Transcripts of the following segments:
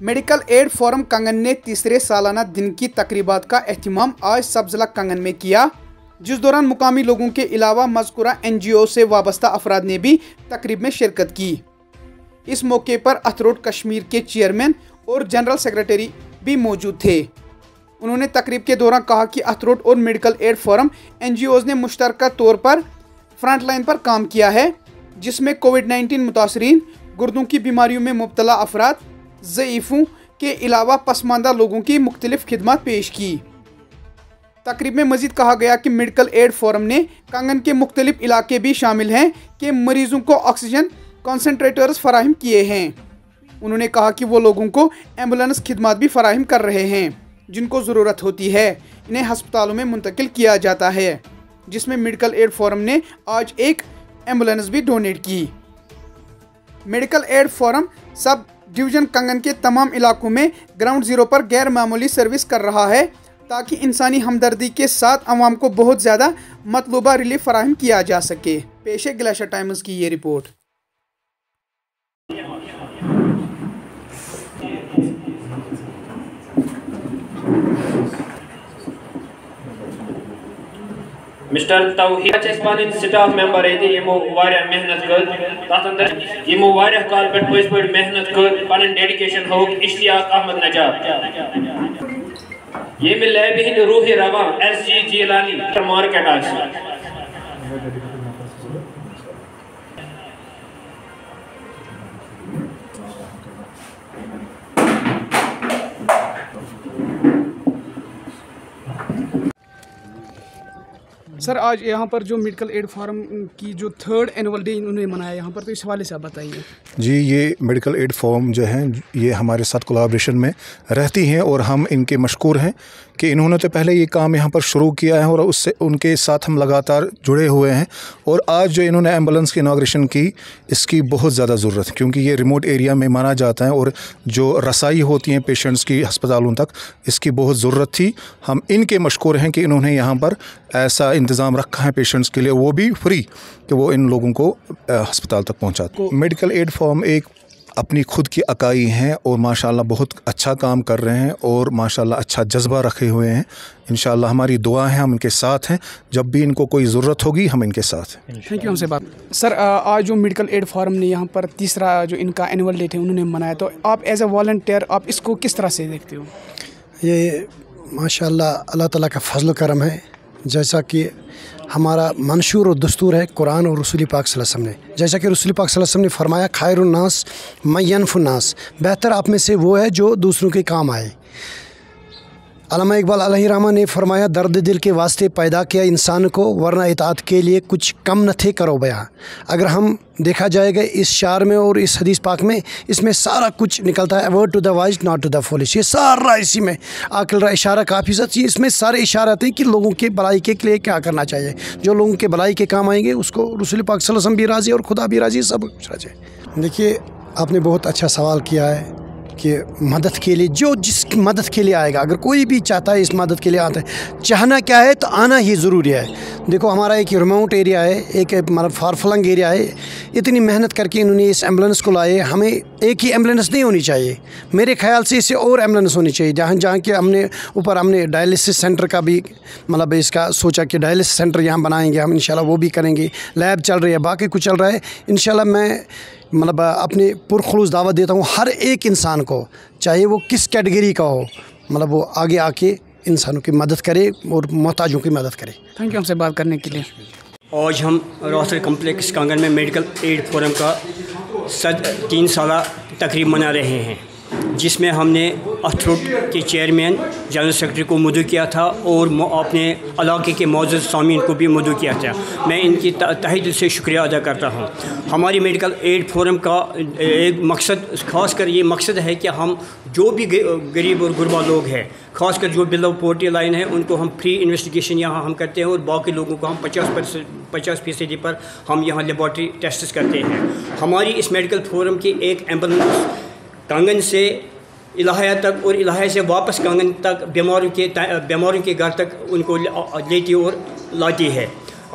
Medical aid forum कंगन ने तीसरे सालाना दिन की तकरीबा का अहतमाम आज सब जिला कंगन में किया, जिस दौरान मुकामी लोगों के अलावा मजकूरा एन जी ओ से वाबस्ता अफराद ने भी तकरीब में शिरकत की। इस मौके पर अथरोड कश्मीर के चेयरमैन और जनरल सेक्रेटरी भी मौजूद थे। उन्होंने तकरीब के दौरान कहा कि अथरोड और medical aid forum N G Os ने मुश्तर तौर पर फ्रंट लाइन पर काम किया है, जिसमें कोविड नाइन्टीन मुतासरीन, गुर्दों की बीमारियों में मुबतला अफराद ज़यीफ़ों के अलावा पसमानदा लोगों की मुख्तलिफ़ खदमात पेश की। तकरीब में मजीद कहा गया कि मेडिकल एड फोरम ने कंगन के मुख्तलिफ़ इलाके भी शामिल हैं कि मरीजों को ऑक्सीजन कॉन्सेंट्रेटर्स फराहम किए हैं। उन्होंने कहा कि वो लोगों को एंबुलेंस खदमात भी फराहम कर रहे हैं, जिनको ज़रूरत होती है। इन्हें हस्पतालों में मुंतकिल किया जाता है, जिसमें मेडिकल एड फोरम ने आज एक एंबुलेंस भी डोनेट की। Medical aid forum sub division Kangan के तमाम इलाकों में ग्राउंड ज़ीरो पर गैर मामूली सर्विस कर रहा है, ताकि इंसानी हमदर्दी के साथ आवाम को बहुत ज़्यादा मतलूबा रिलीफ फराहम किया जा सके। पेशे ग्लेशियर टाइम्स की ये रिपोर्ट। मिस्टर तौहीद पन स्टाफ मेंबर ये यमो मेहनत कर तथ अंदर यमो काल पे पज पे मेहनत कर पन डेडिकेशन हो इश्तियाक अहमद नजाब ये लैब हिंद रूह रवा S G Jeelani market sir, आज यहाँ पर जो मेडिकल एड फार्म की जो थर्ड एनुअल डे इन्होंने मनाया यहाँ पर तो इस हवाले से आप बताइए। जी, ये मेडिकल एड फॉर्म जो हैं, ये हमारे साथ कोलाब्रेशन में रहती हैं और हम इनके मशहूर हैं कि इन्होंने तो पहले ये काम यहाँ पर शुरू किया है और उससे उनके साथ हम लगातार जुड़े हुए हैं और आज जो इन्होंने एंबुलेंस की इनाग्रेशन की, इसकी बहुत ज़्यादा ज़रूरत है क्योंकि ये रिमोट एरिया में माना जाता है और जो रसाई होती हैं पेशेंट्स की अस्पतालों तक, इसकी बहुत ज़रूरत थी। हम इनके मशहूर हैं कि इन्होंने यहाँ पर ऐसा इंतज़ाम रखा है पेशेंट्स के लिए वो भी फ्री कि वो इन लोगों को अस्पताल तक पहुँचाते मेडिकल एड फॉर्म एक अपनी खुद की अकाई हैं और माशाल्लाह बहुत अच्छा काम कर रहे हैं और माशाल्लाह अच्छा जज्बा रखे हुए हैं। इन हमारी दुआ है हम इनके साथ हैं। जब भी इनको कोई ज़रूरत होगी हम इनके साथ हैं। थैंक यू हमसे बात। सर आज जो मेडिकल एड फॉरम ने यहाँ पर तीसरा जो इनका एनुअल डे थे उन्होंने मनाया। तो आप एज ए वॉल्टियर आप इसको किस तरह से देखते हो? ये माशा अल्लाह ताला का फजल करम है। जैसा कि हमारा मंशूर और दस्तूर है कुरान और रसूल पाक वसल्लम ने। जैसा कि रसूल पाक वसल्लम ने फरमाया खैरनास मैनफुन्नास बेहतर आप में से वो है जो दूसरों के काम आए। अलामा इकबाल रहमान ने फरमाया, दर्द दिल के वास्ते पैदा किया इंसान को, वरना इतात के लिए कुछ कम न थे करो बया। अगर हम देखा जाएगा इस शार में और इस हदीस पाक में, इसमें सारा कुछ निकलता है। Award to the wise not to the foolish ये सारा इसी में आकल रहा इशारा काफ़ी सच इसमें सारे इशारे आते हैं कि लोगों के भलाई के लिए क्या करना चाहिए। जो लोगों के भलाई के काम आएँगे, उसको रसुल पाक भी राज़ी और खुदा भी राज़ी, सब कुछ राज़ी। देखिए, आपने बहुत अच्छा सवाल किया है। कि मदद के लिए, जो जिस मदद के लिए आएगा, अगर कोई भी चाहता है इस मदद के लिए आता है, चाहना क्या है तो आना ही ज़रूरी है। देखो, हमारा एक रिमोट एरिया है, एक मतलब फारफलंग एरिया है, इतनी मेहनत करके इन्होंने इस एंबुलेंस को लाए, हमें एक ही एंबुलेंस नहीं होनी चाहिए। मेरे ख्याल से इससे और एंबुलेंस होनी चाहिए, जहाँ जहाँ के हमने, ऊपर हमने डायलिसिस सेंटर का भी मतलब इसका सोचा कि डायलिसिस सेंटर यहाँ बनाएँगे हम, इंशाल्लाह वो भी करेंगे। लैब चल रही है, बाकी कुछ चल रहा है। इंशाल्लाह मैं मतलब अपनी पुरखलूस दावत देता हूँ हर एक इंसान को चाहे वो किस कैटेगरी का हो। मतलब वो आगे आके इंसानों की मदद करे और मोहताजों की मदद करे। थैंक यू हमसे बात करने के लिए। आज हम रोस्टर कम्प्लेक्स कांगन में मेडिकल एड फोरम का सद तीन साल तकरीब मना रहे हैं। जिसमें हमने अथरुट के चेयरमैन, जनरल सेक्रेटरी को मदू किया था और अपने इलाके के मौजूद सामीन को भी मदू किया था। मैं इनकी तहे दिल से शुक्रिया अदा करता हूँ। हमारी मेडिकल एड फोरम का एक मकसद ख़ास कर ये मकसद है कि हम जो भी गरीब और गुरबा लोग हैं, खासकर जो बिलो पोर्टी लाइन है, उनको हम फ्री इन्वेस्टिगेशन यहाँ हम करते हैं और बाकी लोगों को हम पचास परसेंट पचास फ़ीसदी पर हम यहाँ लेबॉर्ट्री टेस्ट करते हैं। हमारी इस मेडिकल फोरम की एक एंबुलेंस कांगन से इलाहा तक और इलाहा से वापस कांगन तक बीमारों के बीमारों के घर तक उनको लेती और लाती है।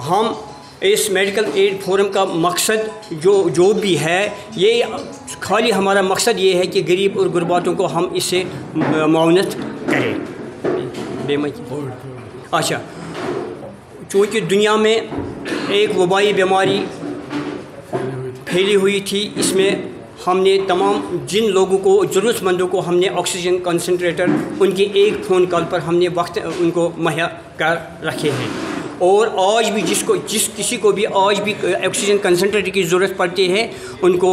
हम इस मेडिकल एड फोरम का मकसद जो जो भी है, ये खाली हमारा मकसद ये है कि गरीब और गुरबातों को हम इससे मावनत करें। अच्छा चूँकि दुनिया में एक वबाई बीमारी फैली हुई थी, इसमें हमने तमाम जिन लोगों को ज़रूरतमंदों को हमने ऑक्सीजन कंसनट्रेटर उनके एक फ़ोन कॉल पर हमने वक्त उनको मुहैया कर रखे हैं। और आज भी जिसको जिस किसी को भी आज भी ऑक्सीजन कंसनट्रेटर की ज़रूरत पड़ती है उनको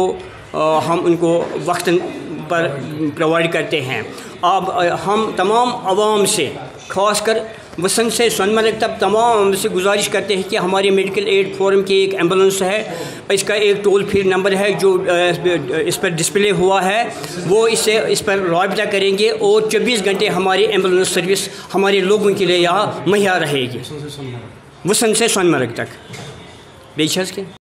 आ, हम उनको वक्त पर प्रोवाइड करते हैं। अब हम तमाम आवाम से ख़ासकर वसंत से सोनमर्ग तक तमाम से गुजारिश करते हैं कि हमारे मेडिकल एड फोरम की एक एंबुलेंस है इसका एक टोल फ्री नंबर है जो इस पर डिस्प्ले हुआ है। वो इससे इस पर रबता करेंगे और 24 घंटे हमारी एंबुलेंस सर्विस हमारे लोगों के लिए यहाँ मुहैया रहेगी। वसंत से सोनमर्ग। तक। बेचस के